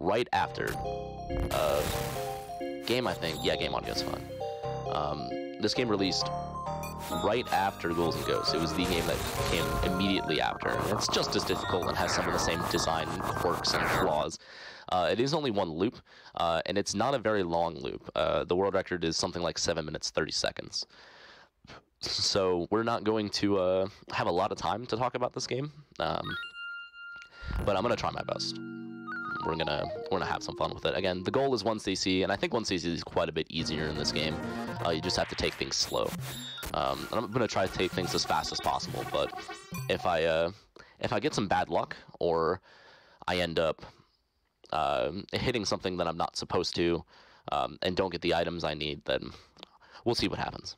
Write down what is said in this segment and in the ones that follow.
right after. Uh, game, I think. Yeah, game audio is Fun. Um, this game released right after Ghouls and Ghosts. It was the game that came immediately after. It's just as difficult and has some of the same design quirks and flaws. Uh, it is only one loop, uh, and it's not a very long loop. Uh, the world record is something like 7 minutes 30 seconds. So we're not going to uh, have a lot of time to talk about this game, um, but I'm going to try my best we're gonna we're gonna have some fun with it. Again, the goal is 1cc, and I think 1cc is quite a bit easier in this game. Uh, you just have to take things slow. Um, I'm gonna try to take things as fast as possible, but if I uh, if I get some bad luck or I end up uh, hitting something that I'm not supposed to um, and don't get the items I need, then we'll see what happens.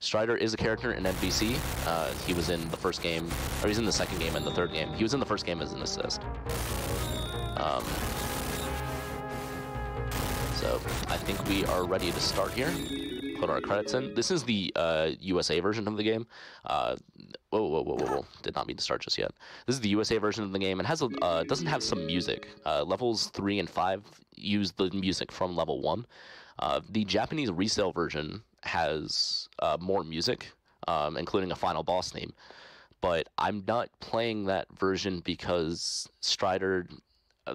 Strider is a character in MvC. Uh, he was in the first game, or he's in the second game and the third game. He was in the first game as an assist. Um, so I think we are ready to start here. Put our credits in. This is the uh, USA version of the game. Uh, whoa, whoa, whoa, whoa, whoa! Did not mean to start just yet. This is the USA version of the game. It has a uh, doesn't have some music. Uh, levels three and five use the music from level one. Uh, the Japanese resale version has uh, more music, um, including a final boss theme. But I'm not playing that version because Strider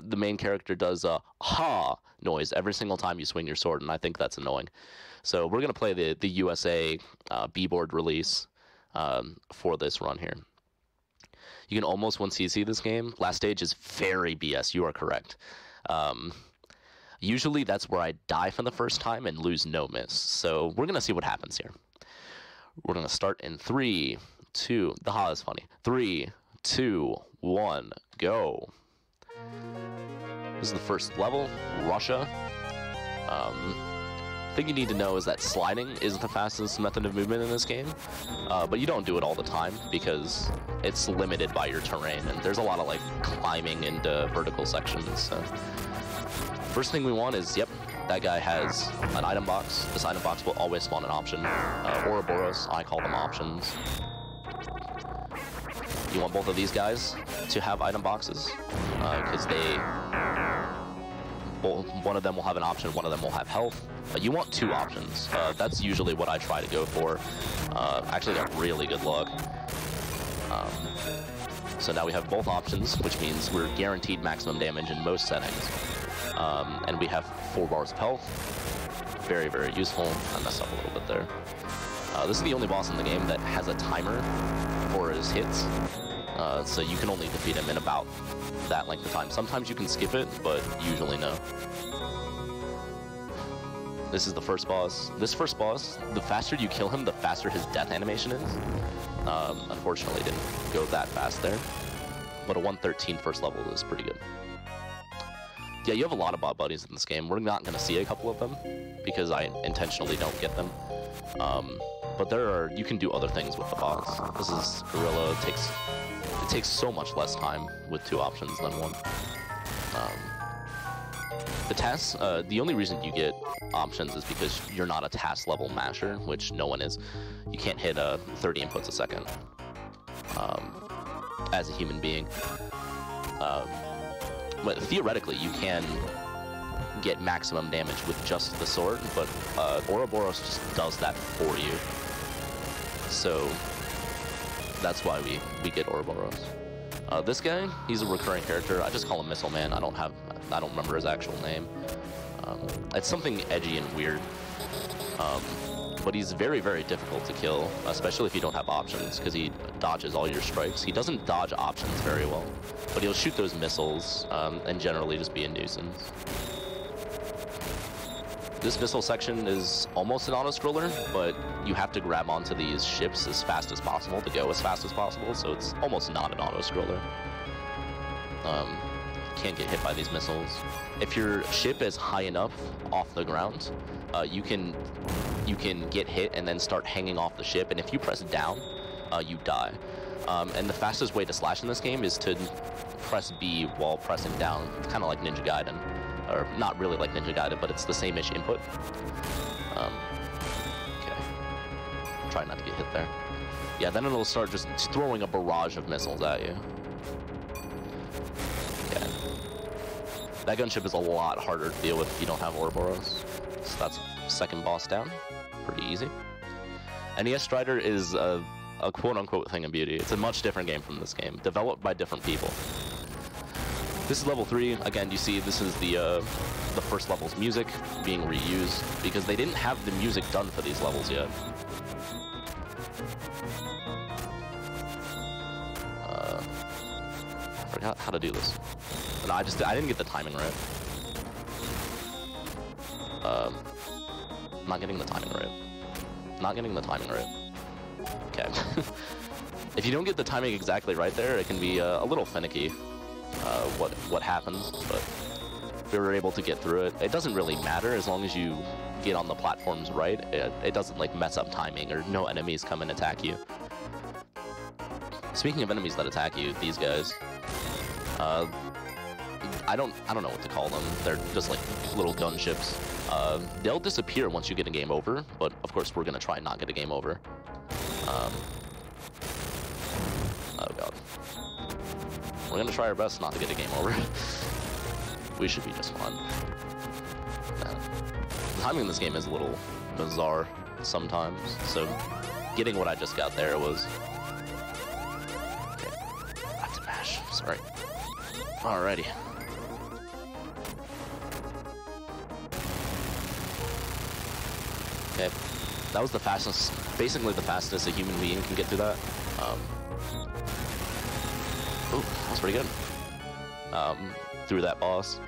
the main character does a ha noise every single time you swing your sword, and I think that's annoying. So we're gonna play the the USA uh, B-board release um, for this run here. You can almost 1cc this game. Last stage is very BS. You are correct. Um, usually that's where I die for the first time and lose no miss. So we're gonna see what happens here. We're gonna start in three, two. The ha is funny. Three, two, one, go. This is the first level, Russia. Um, thing you need to know is that sliding is the fastest method of movement in this game, uh, but you don't do it all the time because it's limited by your terrain, and there's a lot of like climbing into vertical sections. So. First thing we want is, yep, that guy has an item box. This item box will always spawn an option. Uh, Ouroboros, I call them options. You want both of these guys to have item boxes because uh, they one of them will have an option, one of them will have health. Uh, you want two options. Uh, that's usually what I try to go for. Uh, actually got really good luck. Um, so now we have both options, which means we're guaranteed maximum damage in most settings. Um, and we have four bars of health. Very, very useful. I messed up a little bit there. Uh, this is the only boss in the game that has a timer for his hits. Uh, so you can only defeat him in about that length of time. Sometimes you can skip it, but usually no. This is the first boss. This first boss, the faster you kill him, the faster his death animation is. Um, unfortunately, didn't go that fast there. But a 113 first level is pretty good. Yeah, you have a lot of bot buddies in this game. We're not going to see a couple of them because I intentionally don't get them. Um, but there are, you can do other things with the bots. This is Gorilla, takes it takes so much less time with two options than one. Um, the TAS, uh, the only reason you get options is because you're not a TAS level masher, which no one is. You can't hit uh, 30 inputs a second um, as a human being. Um, but theoretically, you can get maximum damage with just the sword, but uh, Ouroboros just does that for you. So that's why we, we get Ouroboros. Uh, this guy, he's a recurring character. I just call him Missile Man. I don't have, I don't remember his actual name. Um, it's something edgy and weird. Um, but he's very, very difficult to kill, especially if you don't have options, because he dodges all your strikes. He doesn't dodge options very well, but he'll shoot those missiles um, and generally just be a nuisance. This missile section is almost an auto-scroller, but you have to grab onto these ships as fast as possible to go as fast as possible, so it's almost not an auto-scroller. Um, can't get hit by these missiles. If your ship is high enough off the ground, uh, you can you can get hit and then start hanging off the ship, and if you press down, uh, you die. Um, and the fastest way to slash in this game is to press B while pressing down. It's kind of like Ninja Gaiden or not really like Ninja Gaiden, but it's the same-ish input. Um, okay. Try not to get hit there. Yeah, then it'll start just throwing a barrage of missiles at you. Okay. That gunship is a lot harder to deal with if you don't have Ouroboros. So that's second boss down. Pretty easy. NES Strider is a, a quote-unquote thing of beauty. It's a much different game from this game, developed by different people. This is level 3. Again, you see this is the uh, the first level's music being reused because they didn't have the music done for these levels yet. Uh, I forgot how to do this. No, I just I didn't get the timing right. Um, not getting the timing right. Not getting the timing right. Okay. if you don't get the timing exactly right there, it can be uh, a little finicky uh, what what happens, but we were able to get through it. It doesn't really matter as long as you get on the platforms right. It, it doesn't like mess up timing or no enemies come and attack you. Speaking of enemies that attack you, these guys, uh, I don't I don't know what to call them. They're just like little gunships. Uh, they'll disappear once you get a game over, but of course we're gonna try and not get a game over. Um, oh god. We're gonna try our best not to get a game over. we should be just fine. Yeah. The timing in this game is a little bizarre sometimes, so getting what I just got there was... Okay, back to sorry. Alrighty. Okay, that was the fastest, basically the fastest a human being can get through that. Um, ooh, that was pretty good. Um, through that boss.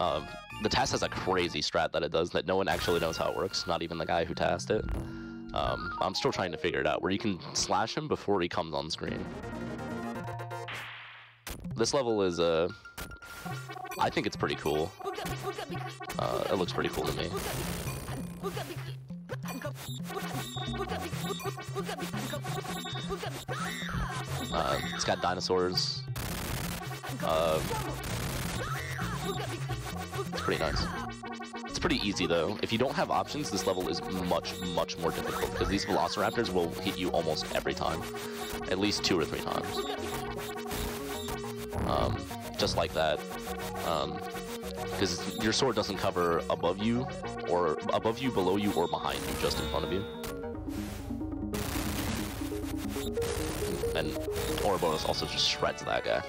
Um, the TAS has a crazy strat that it does that no one actually knows how it works, not even the guy who TASed it. Um, I'm still trying to figure it out, where you can slash him before he comes on screen. This level is, uh, I think it's pretty cool. Uh, it looks pretty cool to me. Uh, it's got dinosaurs. Uh, it's pretty nice. It's pretty easy though. If you don't have options, this level is much, much more difficult because these Velociraptors will hit you almost every time. At least two or three times. Um, just like that. Because your sword doesn't cover above you, or above you, below you, or behind you, just in front of you. And Ouroboros also just shreds that guy.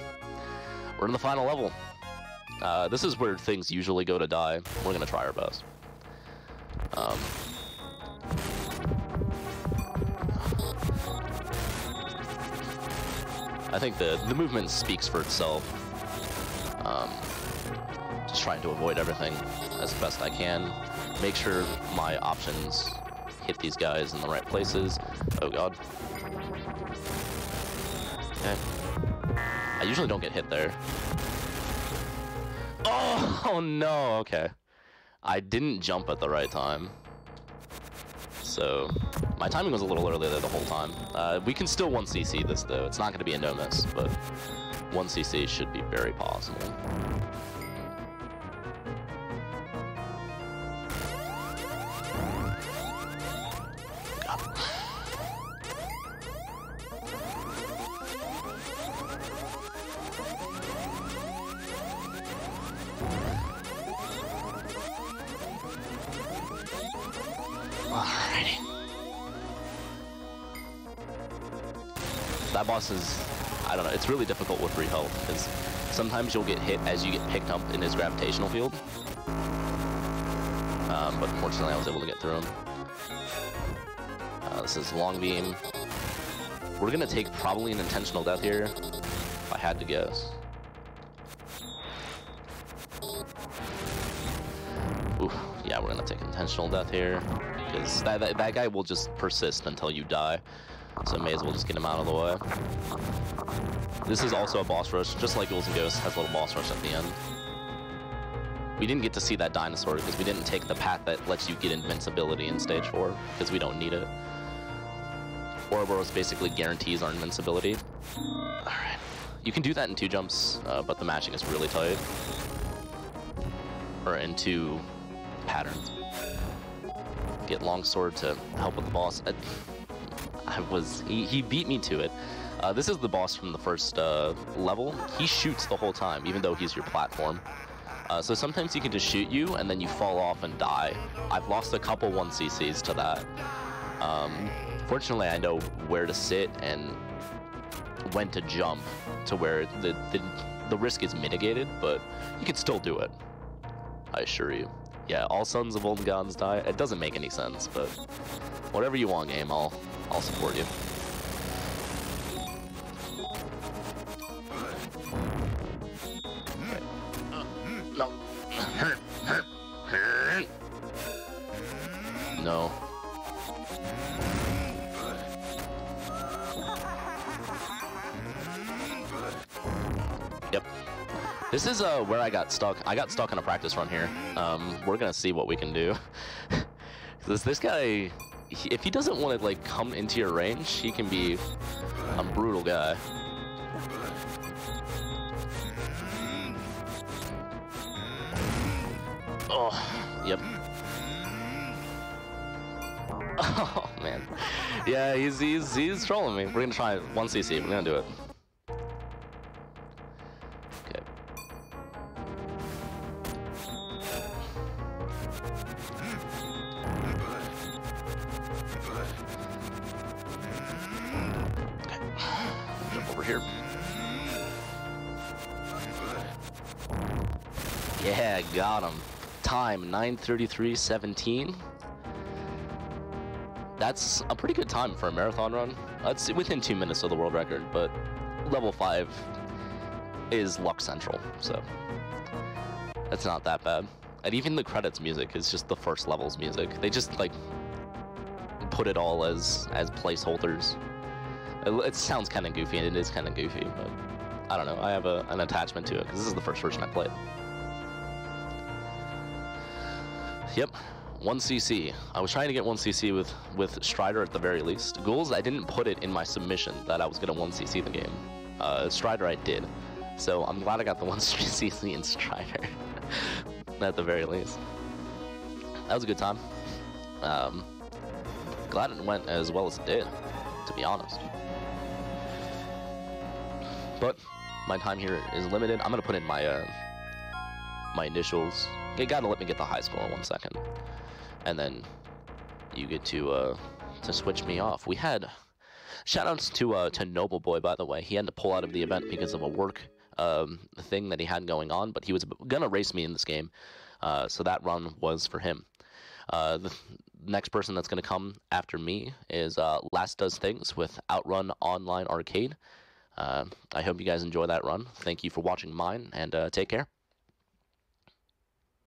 We're in the final level. Uh, this is where things usually go to die. We're gonna try our best. Um, I think the the movement speaks for itself. Um, trying to avoid everything as best I can. Make sure my options hit these guys in the right places. Oh god. Okay. I usually don't get hit there. Oh, oh no, okay. I didn't jump at the right time. So, my timing was a little early there the whole time. Uh, we can still 1cc this though. It's not going to be a no miss, but 1cc should be very possible. That boss is, I don't know, it's really difficult with free health, because sometimes you'll get hit as you get picked up in his gravitational field. Um, but fortunately I was able to get through him. Uh, this is Long Beam. We're gonna take probably an intentional death here, if I had to guess. Oof, yeah, we're gonna take intentional death here because that, that, that guy will just persist until you die. So may as well just get him out of the way. This is also a boss rush, just like Ghouls and Ghosts has a little boss rush at the end. We didn't get to see that dinosaur because we didn't take the path that lets you get invincibility in stage 4, because we don't need it. Ouroboros basically guarantees our invincibility. Alright. You can do that in two jumps, uh, but the matching is really tight. Or in two patterns get Longsword to help with the boss. I, I was he, he beat me to it. Uh, this is the boss from the first uh, level. He shoots the whole time, even though he's your platform. Uh, so sometimes he can just shoot you and then you fall off and die. I've lost a couple 1cc's to that. Um, fortunately, I know where to sit and when to jump to where the, the, the risk is mitigated, but you can still do it. I assure you. Yeah, all Sons of Old Gods die. It doesn't make any sense, but whatever you want, game, I'll, I'll support you. No. no. Yep. This is uh, where I got stuck. I got stuck on a practice run here. Um, we're gonna see what we can do. this this guy, he, if he doesn't want to like come into your range, he can be a brutal guy. Oh, yep. Oh man, yeah, he's he's he's trolling me. We're gonna try one CC. We're gonna do it. Here. Yeah, got him. Time 9:33:17. That's a pretty good time for a marathon run. That's within two minutes of the world record, but level five is luck central, so that's not that bad. And even the credits music is just the first level's music. They just like put it all as as placeholders. It, it sounds kind of goofy, and it is kind of goofy, but I don't know. I have a, an attachment to it because this is the first version I played. Yep, 1cc. I was trying to get 1cc with, with Strider at the very least. Ghouls, I didn't put it in my submission that I was going to 1cc the game. Uh, Strider, I did. So I'm glad I got the 1cc in Strider, at the very least. That was a good time. Um, glad it went as well as it did, to be honest. But my time here is limited. I'm going to put in my, uh, my initials you gotta let me get the high score one second. And then you get to uh to switch me off. We had shoutouts to uh to Noble Boy by the way. He had to pull out of the event because of a work um thing that he had going on, but he was gonna race me in this game. Uh so that run was for him. Uh the next person that's gonna come after me is uh Last Does Things with Outrun Online Arcade. Uh, I hope you guys enjoy that run. Thank you for watching mine, and uh, take care.